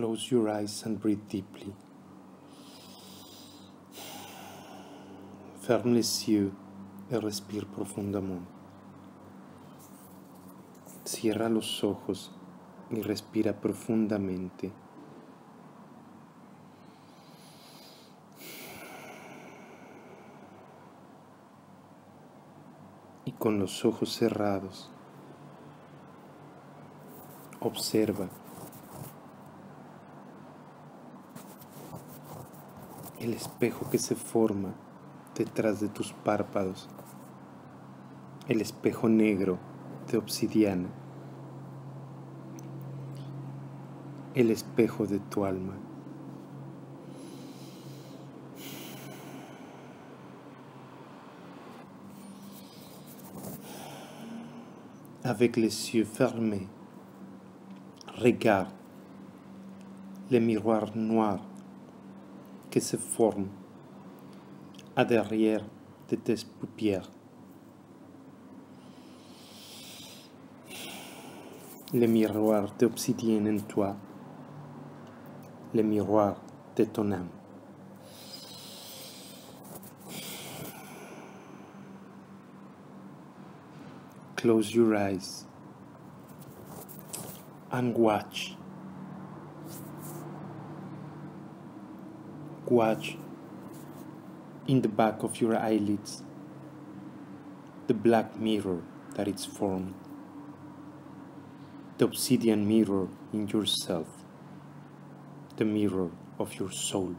Close your eyes and breathe deeply. Ferme les yeux y respire profundamente. Cierra los ojos y respira profundamente. Y con los ojos cerrados, observa el espejo que se forma detrás de tus párpados, el espejo negro de obsidiana, el espejo de tu alma. Avec les yeux fermés, regarde le miroir noir qui se forme à derrière de tes paupières. Le miroir d'obsidienne en toi, le miroir de ton âme. Close your eyes and watch. Watch in the back of your eyelids the black mirror that is formed, the obsidian mirror in yourself, the mirror of your soul.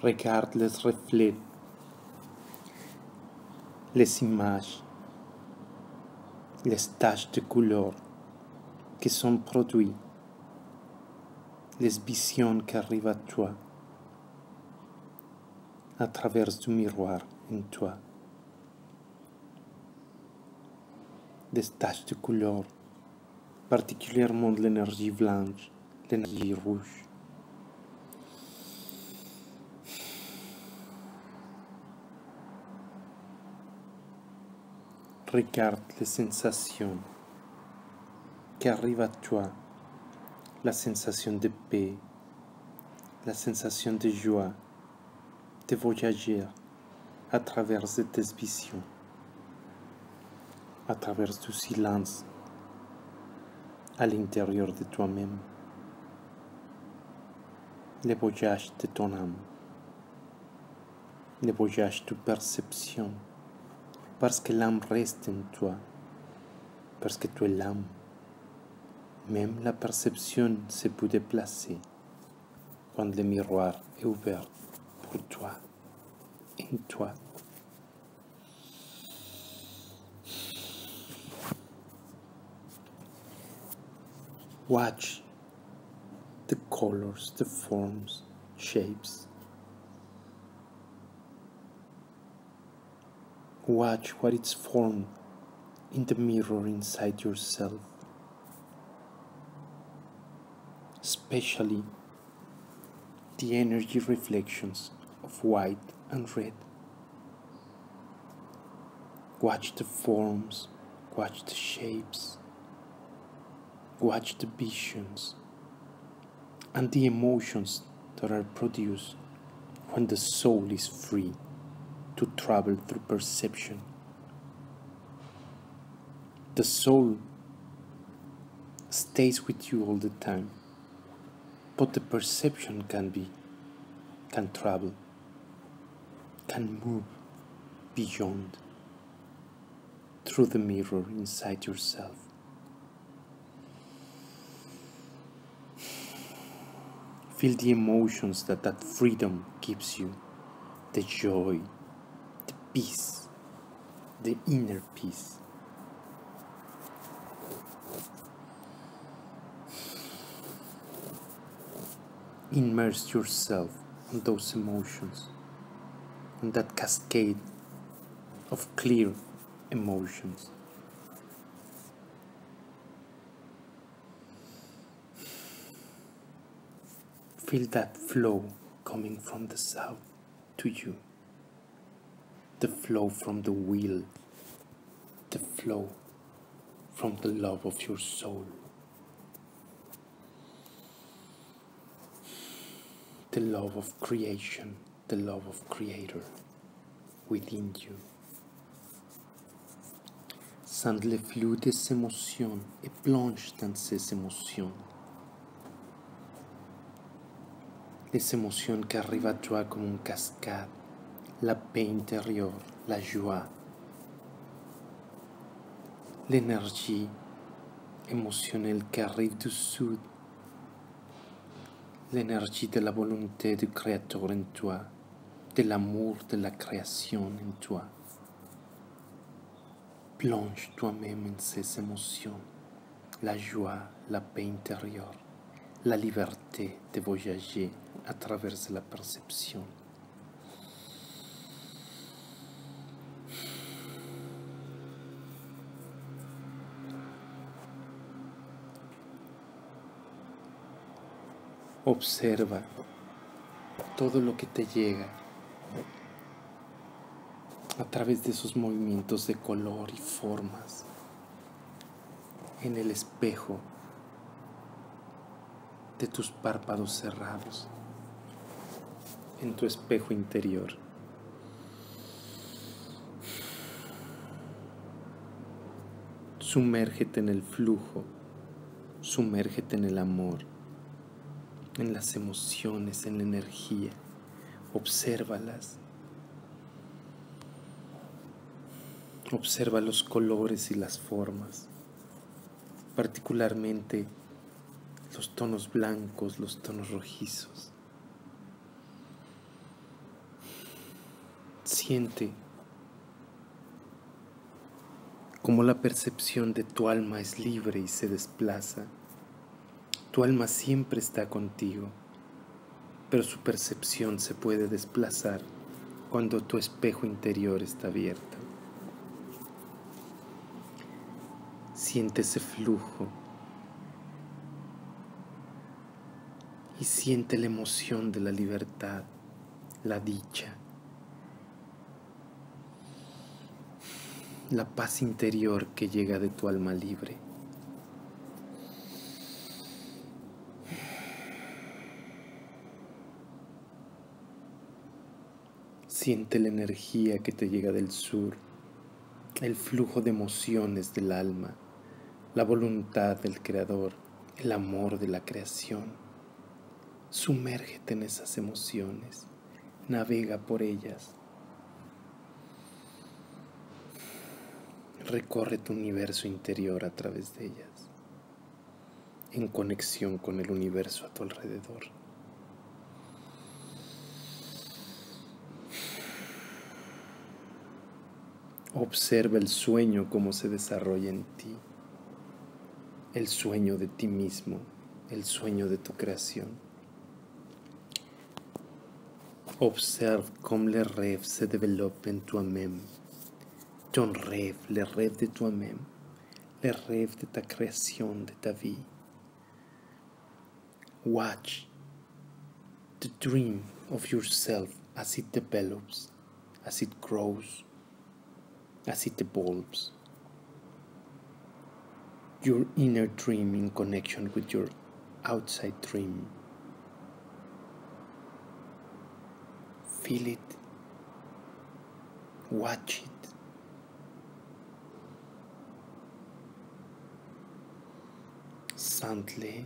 Regarde les reflets, les images, les taches de couleur qui sont produits, les visions qui arrivent à toi à travers du miroir en toi. Des taches de couleur, particulièrement de l'énergie blanche, l'énergie rouge. Regarde les sensations qui arrivent à toi, la sensation de paix, la sensation de joie, de voyager à travers tes visions, à travers du silence à l'intérieur de toi-même, le voyage de ton âme, le voyage de perception, parce que l'âme reste en toi, parce que tu es l'âme. Même la perception se peut déplacer quand le miroir est ouvert pour toi, en toi. Watch the colors, the forms, shapes. Watch what it's formed in the mirror inside yourself. especially the energy reflections of white and red. Watch the forms, watch the shapes, watch the visions, and the emotions that are produced when the soul is free to travel through perception. The soul stays with you all the time but the perception can be can travel can move beyond through the mirror inside yourself feel the emotions that that freedom gives you the joy peace the inner peace immerse yourself in those emotions, in that cascade of clear emotions. Feel that flow coming from the south to you. The flow from the will, the flow from the love of your soul. The love of creation, the love of Creator within you. Sens le flux des émotions et plonge dans ces émotions. Les émotions qui arrivent à toi comme une cascade, la paix intérieure, la joie, l'énergie émotionnelle qui arrive du sud, l'énergie de la volonté du Créateur en toi, de l'amour de la création en toi. Plonge toi-même en ces émotions, la joie, la paix intérieure, la liberté de voyager à travers la perception. Observa todo lo que te llega a través de esos movimientos de color y formas en el espejo de tus párpados cerrados, en tu espejo interior. Sumérgete en el flujo, sumérgete en el amor, en las emociones, en la energía, obsérvalas. Observa los colores y las formas, particularmente los tonos blancos, los tonos rojizos. Siente como la percepción de tu alma es libre y se desplaza. Tu alma siempre está contigo, pero su percepción se puede desplazar cuando tu espejo interior está abierto. Siente ese flujo y siente la emoción de la libertad, la dicha, la paz interior que llega de tu alma libre. Siente la energía que te llega del sur, el flujo de emociones del alma, la voluntad del Creador, el amor de la creación. Sumérgete en esas emociones, navega por ellas. Recorre tu universo interior a través de ellas, en conexión con el universo a tu alrededor. Observa el sueño como se desarrolla en ti, el sueño de ti mismo, el sueño de tu creación. Observe comme le rêve se développe en toi-même. Ton rêve, le rêve de toi-même, le rêve de ta création, de ta vie. Watch the dream of yourself as it develops, as it grows, as it evolves. Your inner dream in connection with your outside dream. Feel it, watch it. Sente-le,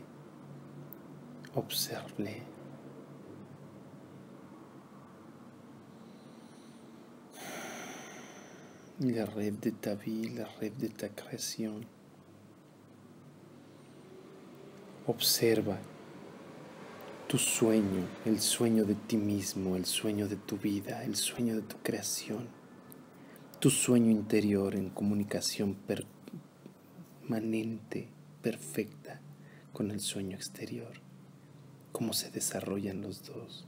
observe-le. Le rêve de ta vie, le rêve de ta création. Observa tu sueño, el sueño de ti mismo, el sueño de tu vida, el sueño de tu creación, tu sueño interior en comunicación permanente, perfecta con el sueño exterior, cómo se desarrollan los dos.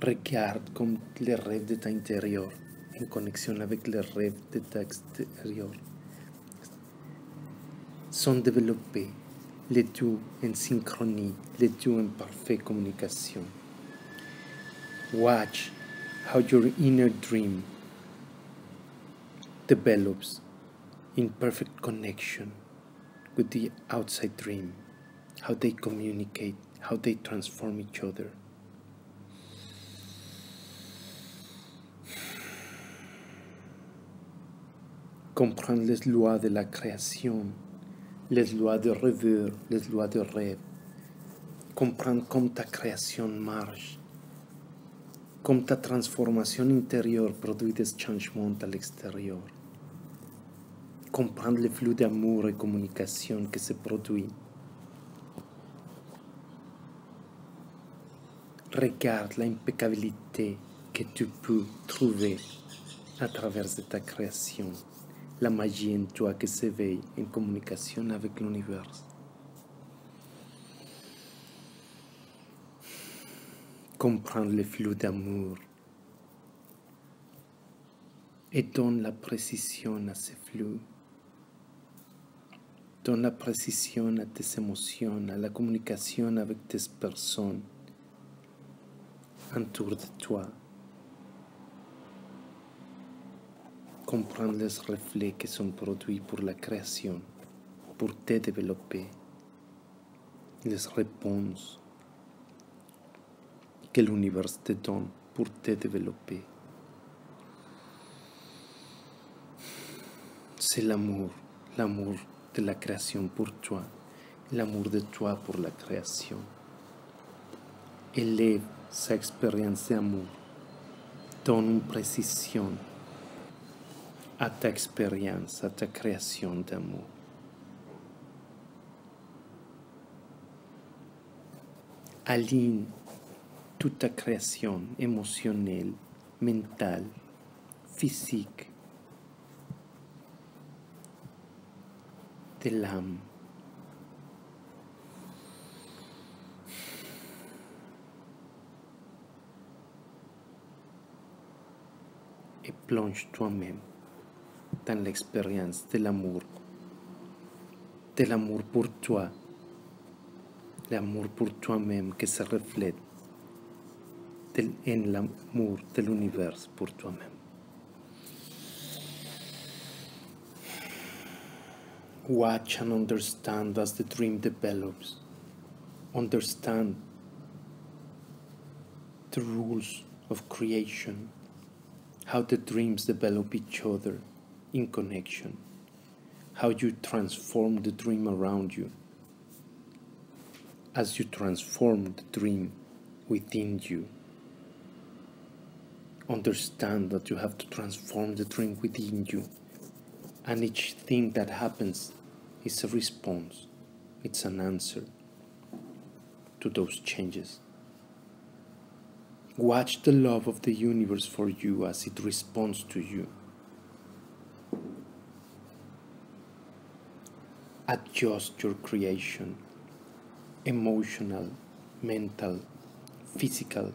Regarde comme le rêve de ta intérieur en connexion avec le rêve de ta extérieur sont développés, les deux en synchronie, les deux en parfaite communication. Watch how your inner dream develops in perfect connection with the outside dream, how they communicate, how they transform each other. Comprendre les lois de la création, les lois de rêveur, les lois de rêve. Comprendre comment ta création marche, comment ta transformation intérieure produit des changements à l'extérieur. Comprendre le flux d'amour et communication que se produit. Regarde l'impeccabilité que tu peux trouver à travers ta création, la magie en toi qui s'éveille en communication avec l'univers. Comprendre le flux d'amour et donne la précision à ce flux. Donne la précision à tes émotions, à la communication avec tes personnes autour de toi. Comprendre les reflets qui sont produits pour la création, pour te développer, les réponses que l'univers te donne pour te développer. C'est l'amour, l'amour de la création pour toi, l'amour de toi pour la création. Élève sa expérience d'amour, donne une précision à ta expérience, à ta création d'amour. Aligne toute ta création émotionnelle, mentale, physique de l'âme. Et plonge toi-même dans l'expérience de l'amour, de l'amour pour toi, l'amour pour toi-même qui se reflète en l'amour de l'univers pour toi-même. Watch and understand as the dream develops. Understand the rules of creation, how the dreams develop each other in connection, how you transform the dream around you. As you transform the dream within you, understand that you have to transform the dream within you, and each thing that happens is a response, it's an answer to those changes. Watch the love of the universe for you as it responds to you. Adjust your creation, emotional, mental, physical,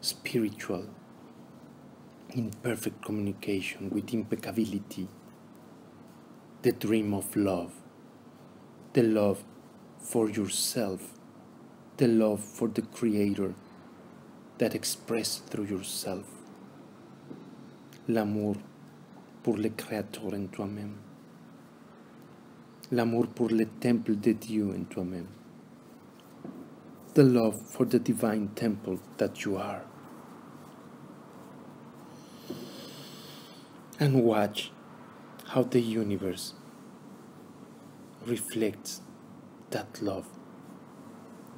spiritual, in perfect communication with impeccability, the dream of love, the love for yourself, the love for the Creator that expressed through yourself, l'amour pour le Créateur en toi-même, l'amour pour le temple de Dieu en toi-même, the love for the divine temple that you are. and watch how the universe reflects that love.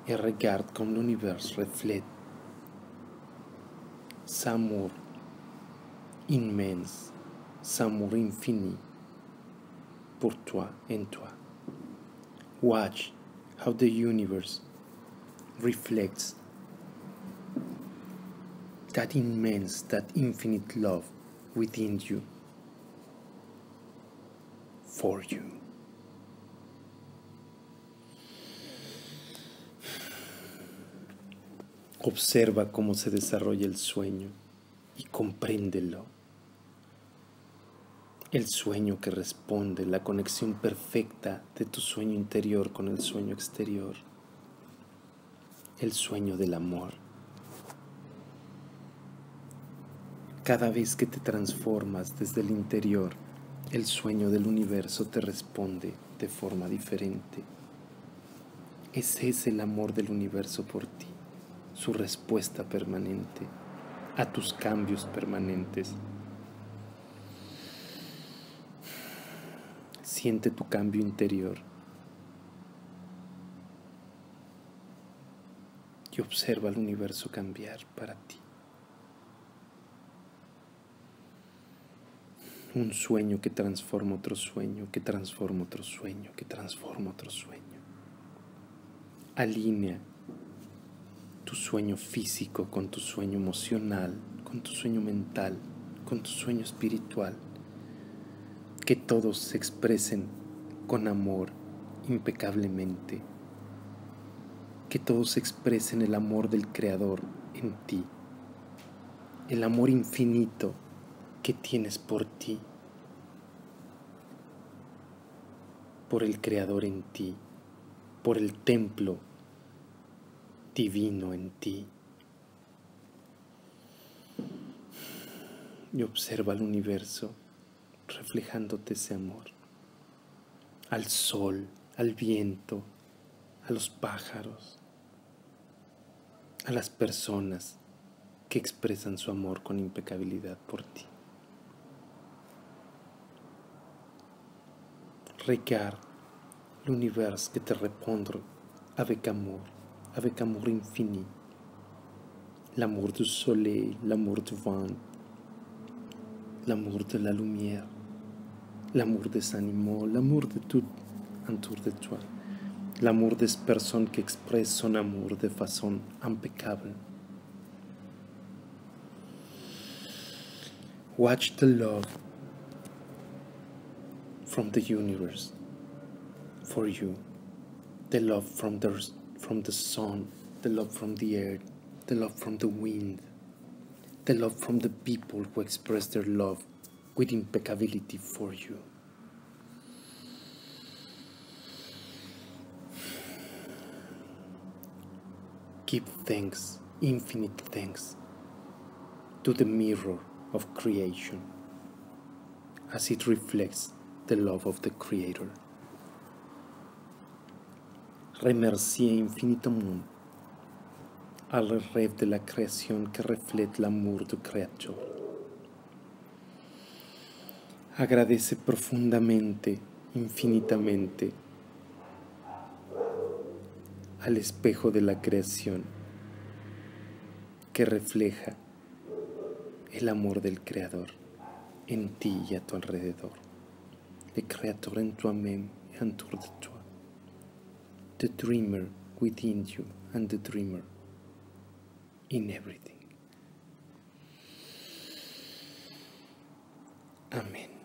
Et regarde comme l'univers reflète sa amour immense, sa amour infini pour toi en toi. Watch how the universe reflects that immense, that infinite love within you, for you. Observa cómo se desarrolla el sueño y compréndelo. El sueño que responde, la conexión perfecta de tu sueño interior con el sueño exterior. El sueño del amor. Cada vez que te transformas desde el interior, el sueño del universo te responde de forma diferente. Ese es el amor del universo por ti, su respuesta permanente a tus cambios permanentes. Siente tu cambio interior y observa el universo cambiar para ti. Un sueño que transforma otro sueño, que transforma otro sueño, que transforma otro sueño. Alinea tu sueño físico con tu sueño emocional, con tu sueño mental, con tu sueño espiritual. Que todos se expresen con amor impecablemente. Que todos expresen el amor del Creador en ti. El amor infinito que tienes por ti. Por el Creador en ti. Por el templo divino en ti. Y observa el universo reflejándote ese amor. Al sol, al viento, a los pájaros, a las personas que expresan su amor con impecabilidad por ti. Regarde l'univers que te répondre avec amour avec amour infini, l'amour du soleil, l'amour du vent, l'amour de la lumière, l'amour des animaux, l'amour de tout autour de toi, l'amour des personnes qui expressent son amour de façon impeccable. Watch the love from the universe for you, the love from the from the sun, the love from the air, the love from the wind, the love from the people who express their love with impeccability for you. Give thanks, infinite thanks, to the mirror of creation as it reflects the love of the Creator. remercier infiniment al rêve de la création que reflète l'amour du Créateur. Agradece profundamente, infinitamente, al espejo de la creación que refleja el amor del Creador en ti y a tu alrededor. El Creador en toi-même et autour de the dreamer within you and the dreamer in everything. Amen.